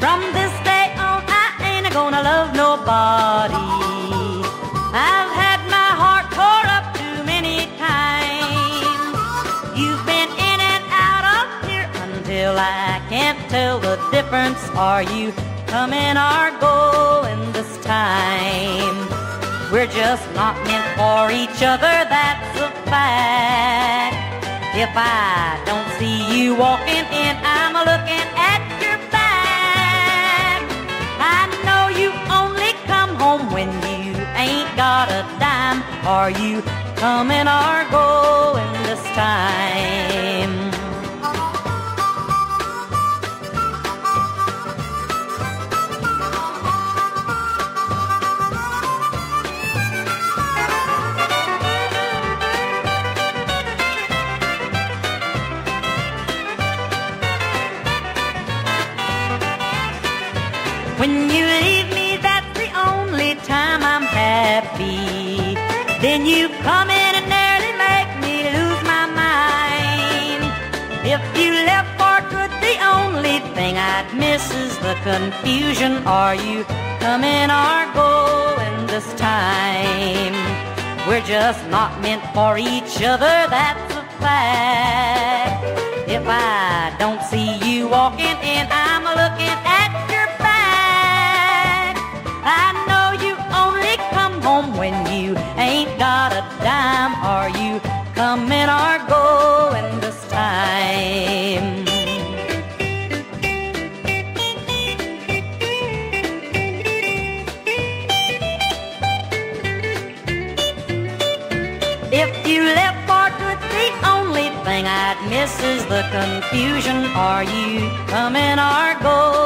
From this day on, I ain't gonna love nobody. I've had my heart tore up too many times. You've been in and out of here until I can't tell the difference. Are you coming or going this time? We're just not meant for each other, that's a fact. If I don't see you walking in, I'm a looking. Dime. Are you coming or going this time? When you leave me, that's the only time I'm happy. Then you come in and nearly make me lose my mind. If you left for good, the only thing I'd miss is the confusion. Are you coming or going this time? We're just not meant for each other, that's a fact. If I don't see when you ain't got a dime. Are you coming or going this time? If you left for good, the only thing I'd miss is the confusion. Are you coming or going?